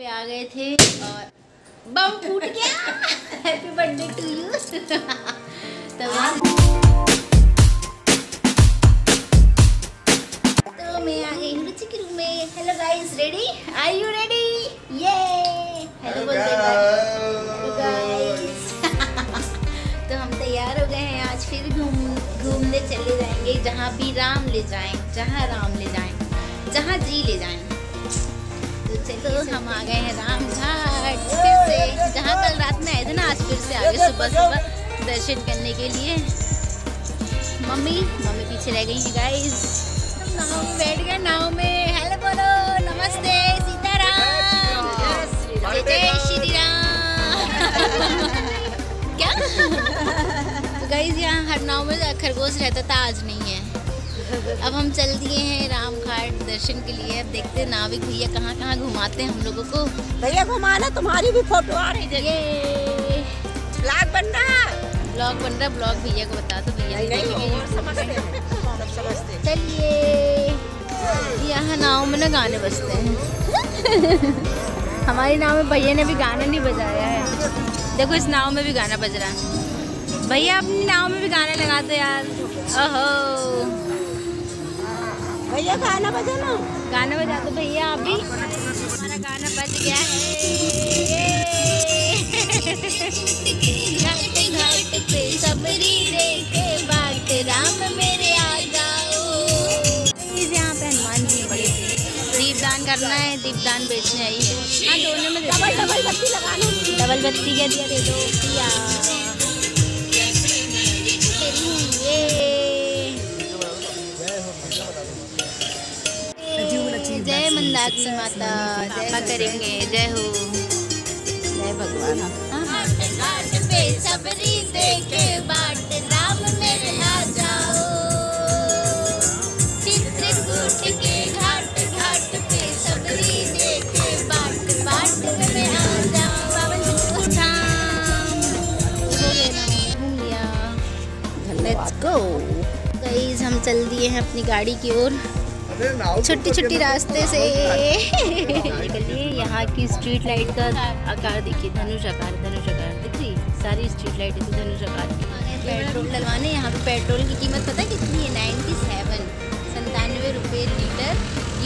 पे आ गए थे और बम फूट गया। हैप्पी बर्थडे टू यू तो तो मैं आ गई हूँ रुचि के रूम में। Hello guys ready are you ready ये हेलो बोल दे गाइस तो हम तैयार हो गए हैं। आज फिर घूम घूमने चले जाएँगे। जहाँ भी राम ले जाएँ जहाँ राम ले जाएँ जहाँ जी ले जाएँ। तो हम आ गए हैं राम घाट फिर से जहाँ कल रात में आए थे ना आज फिर से आ गए सुबह सुबह दर्शन करने के लिए। मम्मी मम्मी पीछे रह गई हैं गाइस हम नाव में बैठ गए नाव में। हेलो बोलो नमस्ते सीताराम। जय जय श्री राम क्या? तो गाइस यहाँ हर नाव में खरगोश रहता था आज नहीं है। अब हम चल दिए हैं दर्शन के लिए। अब देखते हैं नाविक भैया कहाँ कहाँ घुमाते हैं हम लोगों को। भैया घुमाना तुम्हारी भी फ़ोटो आ रही है। ब्लॉग बन रहा ब्लॉग बन रहा ब्लॉग भैया को बता दो भैया। चलिए। यहाँ नाव में ना गाने बजते हैं। हमारी नाव में भैया ने भी गाना नहीं बजाया है। देखो इस नाव में भी गाना बज रहा है। भैया अपनी नाव में भी गाने लगा दो यार। ओहो। भैया गाना बजाना। गाना बजा दो भैया अभी हमारा गाना बज गया है। ये। घाट घाट पे सबरी देखे बाट राम मेरे आ जाओ यहाँ पे हनुमान जी बड़े दीपदान करना है दीपदान बेचने आई है। हाँ दोनों में डबल डबल बत्ती लगाना। डबल बत्ती क्या दिया दे दो। जय मंदाकिनी माता करेंगे जय हो। जय भगवान। पे सबरी देखे बाट राम मेरे आ जाओ। चित्रकूट के घाट घाट पे सबरी देखे बाट बाट में आ जाओ। हो लेट्स गो गाइस हम चल दिए हैं अपनी गाड़ी की ओर। छोटी छोटी रास्ते से। निकलिए यहाँ की स्ट्रीट लाइट का आकार देखिए धनुष आकार धनुष आकार दिख रही सारी स्ट्रीट लाइट इसी धनुष आकार की। पेट्रोल डलवाने यहाँ पे पेट्रोल की कीमत पता है कितनी है? नाइन्टी सेवन संतानवे रुपये लीटर।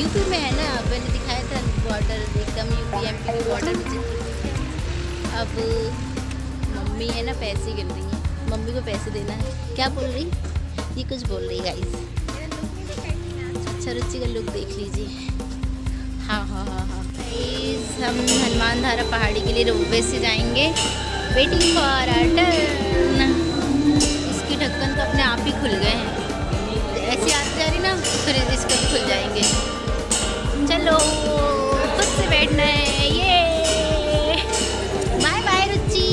यूपी में है ना मैंने दिखाया था बॉर्डर एकदम यूपी एम पी बॉर्डर में अब मम्मी है ना पैसे गिन रही है। मम्मी को पैसे देना है। क्या बोल रही? ये कुछ बोल रही गाइस अच्छा रुचि का लुक देख लीजिए। हाँ हाँ हाँ हाँ। Guys, हम हनुमान धारा पहाड़ी के लिए रोपवे से जाएँगे। वेटिंग फॉर आर टर्न इसके ढक्कन तो अपने आप ही खुल गए हैं। ऐसी आती जा रही ना फिर इसके खुल जाएँगे। चलो खुद से बैठना है। ये। Bye bye Ruchi.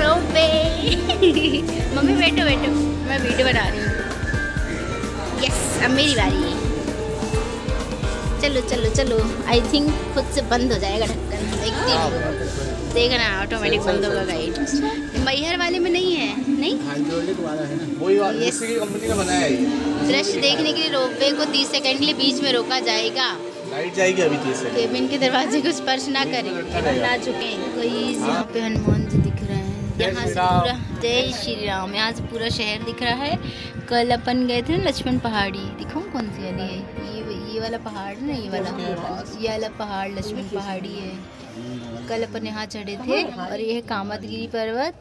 Ropeway. Mummy बैठो बैठो। मैं वीडियो बना रही हूँ। यस अब मेरी बारी चलो चलो चलो। आई थिंक खुद से बंद हो जाएगा ढक्कन। देखती हूँ देखना ऑटोमेटिक बंद होगा गाइड मैहर वाले में नहीं है नहीं? है ना। है। दृश्य देखने के लिए रोपवे को 30 सेकंड के लिए बीच में रोका जाएगा। लाइट जाएगी अभी तीस सेकंड केबिन के दरवाजे को स्पर्श ना करें। ला चुके हैं। कोई यहाँ पे हनुमान जी दिख रहे हैं। यहाँ से पूरा जय श्री राम यहाँ से पूरा शहर दिख रहा है। कल अपन गए थे ना लक्ष्मण पहाड़ी। दिखाऊँ कौन सी वाली है? ये ये वाला पहाड़ ना ये वाला। ये वाला पहाड़ लक्ष्मण पहाड़ी है। कल अपन यहाँ चढ़े थे और ये है कामतगिरी पर्वत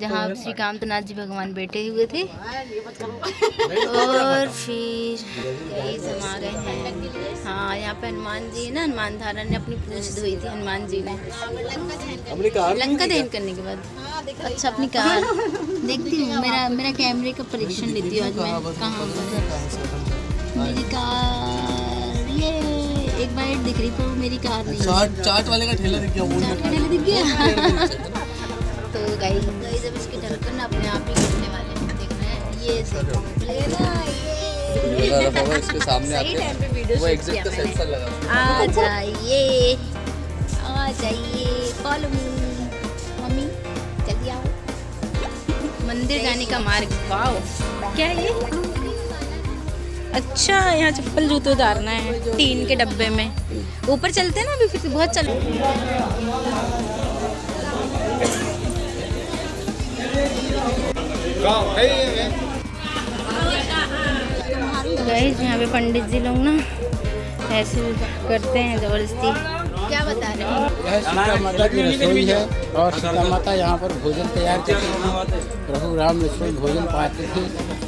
जहाँ श्री कामतनाथ जी भगवान बैठे हुए थे। और फिर गाइस हम आ गए हैं। हाँ यहाँ पे हनुमान जी ना हनुमान धारा ने अपनी पूछ धोई थी हनुमान जी ने। लंका दहन करने के बाद। अच्छा अपनी कार। देखती हूँ मेरा मेरा कैमरे का परीक्षण लेती हूँ आज मैं। कहाँ पर मेरी कार। ये एक बार दिख रही वो मेरी कार नहीं। चाट चाट वाले का ठेला दिख गया वो चाट का ठेला दिख गया? तो गाइस गाइस अब इसके ढक्कन अपने आप ही खुलने वाले हैं। देख रहे हैं ये से खुल गए ये। बाबा इसके सामने आते टाइम वो एग्जिट का सेंसर लगा आ जाइए आ जाइए फॉलो मी मम्मी जल्दी आओ। मंदिर जाने का मार्ग। वाओ। क्या है। ये अच्छा यहाँ चप्पल जूते उतारना है, टीन के डब्बे में। ऊपर चलते हैं ना अभी फिर बहुत चल यहाँ पे पंडित जी लोग ना, ऐसे करते हैं ज़बरदस्ती। क्या बता रहे हैं? यह सीता माता की रसोई है और सीता माता यहाँ पर भोजन तैयार करती थी प्रभु राम लक्ष्मण भोजन पाते थे।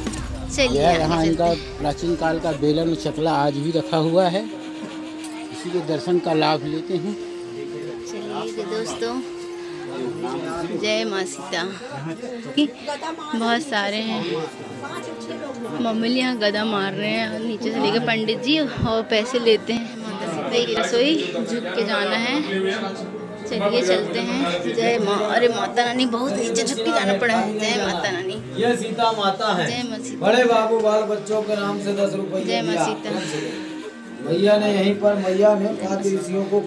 चलिए यह इनका प्राचीन काल का बेलन चकला आज भी रखा हुआ है। इसी के दर्शन का लाभ लेते हैं। चलिए दोस्तों जय माँ सीता। बहुत सारे हैं। मम्मी यहाँ गदा मार रहे हैं। नीचे से लेके पंडित जी और पैसे लेते हैं। माता सीता की रसोई झुक के जाना है। चलिए चलते हैं। जय माँ अरे माता रानी बहुत नीचे झुक के जाना पड़ा है। जय माता रानी। ये सीता माता है। जय माँ सीता। बड़े बाबू बाल बच्चों के नाम से दस रुपये जय माँ सीता। भैया ने यहीं पर मैया ने पाँच ऋषियों को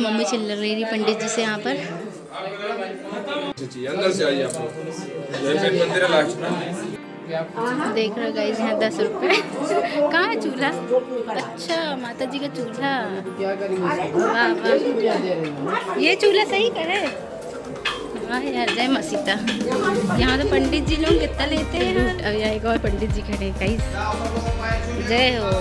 मम्मी चिल्ला रही थी पंडित जी से यहाँ पर। अंदर से आइए आप लोग। मंदिर है लास्ट में। देख रहे गाइस यहाँ दस रुपए। कहाँ है चूल्हा? अच्छा माता जी का चूल्हा वाह वाह। ये चूल्हा सही का है? वाह यार जय मसीता यहाँ तो पंडित जी लोग कितना लेते हैं। अब यहाँ एक और पंडित जी खड़े हैं गाइस जय हो।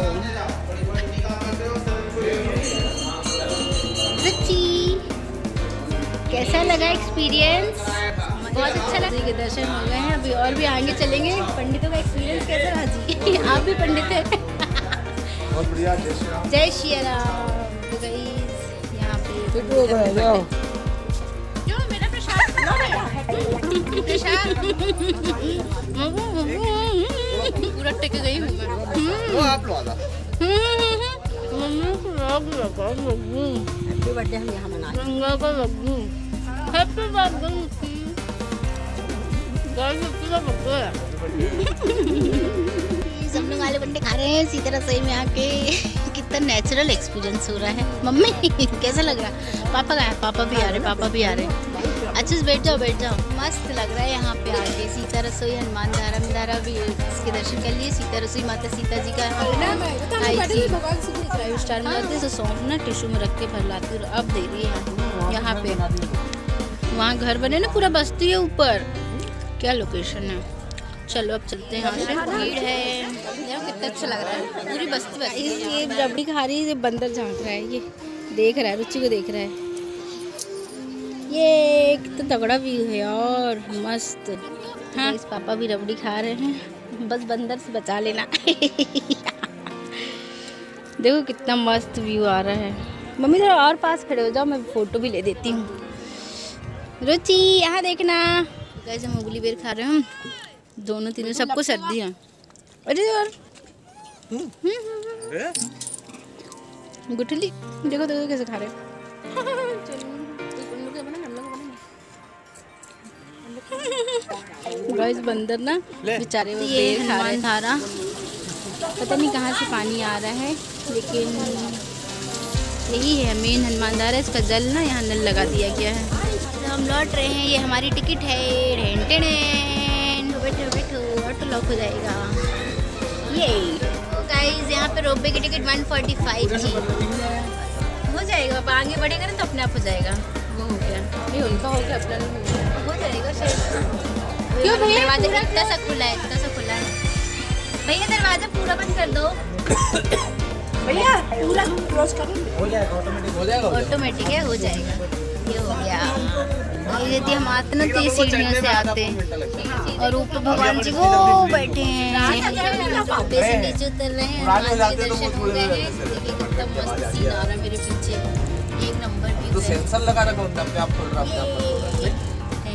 कैसा लगा एक्सपीरियंस बहुत अच्छा लगा। जी के दर्शन हो गए हैं अभी और भी आगे चलेंगे। पंडितों का एक्सपीरियंस कैसा रहा जी आप भी पंडित हैं। बहुत बढ़िया जय श्री राम। तो यहाँ पे क्यों मेरा प्रसाद प्रसाद? पूरा टेक गई हूँ मैं। वो आप लो आधा। मम्मी को राग हैप्पी बर्थडे हम यहाँ मना रंगा का लग्गू हैप्पी बर्थडे लोग आलू बंडे खा रहे हैं सीधा रसोई में आके कितना नेचुरल एक्सपीरियंस हो रहा है। मम्मी कैसा लग रहा? है पापा कहाँ है? पापा भी आ रहे पापा भी आ रहे। अच्छे से बैठ जाओ बैठ जाओ। मस्त लग रहा है यहाँ पे आके। सीता रसोई हनुमान धारा में धारा भी इसके दर्शन कर लिए। सीता रसोई माता सीता जी का आई फाइव स्टार में आते तो सौंफ ना टिश्यू में रख के फैलाती हूँ अब दे रही है। यहाँ पे। वहाँ घर बने ना पूरा बस्ती है ऊपर। क्या लोकेशन है? चलो अब चलते हैं। यहाँ से भीड़ है। देखो कितना अच्छा लग रहा है। पूरी बस्ती बस्ती ये रबड़ी खा रही है बंदर झाँक रहा है। ये देख रहा है रुचि को देख रहा है। ये कितना तगड़ा व्यू है और मस्त। हाँ। इस पापा भी रबड़ी खा रहे हैं। बस बंदर से बचा लेना। देखो कितना मस्त व्यू आ रहा है। मम्मी थोड़ा और पास खड़े हो जाओ। मैं फ़ोटो भी ले देती हूँ। रुचि यहाँ देखना। कैसे हम उगली बेर खा रहे हैं। हम दोनों तीनों सबको सर्दी है। अरे यार। गुठली देखो देखो कैसे खा रहे हैं। गाइस बंदर ना बेचारे वो बेर खा रहे धारा पता नहीं कहाँ से पानी आ रहा है लेकिन यही है मेन हनुमान धारा इसका जल ना यहाँ नल लगा दिया गया है। हम लौट रहे हैं। ये हमारी टिकट है। बैठो बैठो ऑटो लॉक हो जाएगा। ये। गाइस यहाँ पे रोपवे की टिकट 145 थी। हो जाएगा अब आगे बढ़ेगा ना तो अपने आप हो जाएगा। वो हो गया। नहीं उनका हो गया अपना हो जाएगा शायद। क्यों भैया? दरवाज़ा इतना सा खुला है इतना सा खुला है। भैया दरवाज़ा पूरा बंद कर दो। भैया पूरा क्लोज करो हो जाएगा ऑटोमेटिक हो जाएगा। ऑटोमेटिक है हो जाएगा। ये हो गया। ये यदि हम आते ना तेज सीढ़ियों से आते हैं। और ऊपर भगवान जी वो बैठे हैं। से नीचे उतर रहे हैं हनुमान जी दर्शन हो गए। हैं मस्त सीन आ रहा मेरे पीछे। एक नंबर तो व्यू सेंसर लगा रखा होता है आप खोल रहा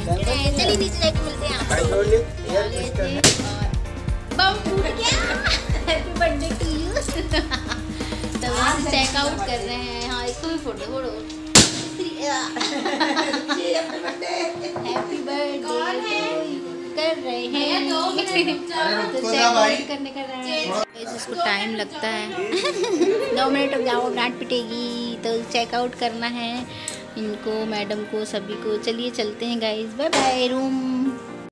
अपने चलिए नीचे जाके मिलते हैं। आपसे बम फूट गया। हैप्पी बर्थडे टू यू तो वहाँ चेक आउट कर रहे हैं। हाँ इसको भी फ़ोटो फ़ोटो हैप्पी बर्थडे। कर रहे हैं। तो check करने कर रहे हैं। Guys, इसको टाइम लगता है। दो मिनट अब जाओ डांट पिटेगी। तो चेकआउट करना है। इनको मैडम को सभी को। चलिए चलते हैं गाइज़ बाय बाय रूम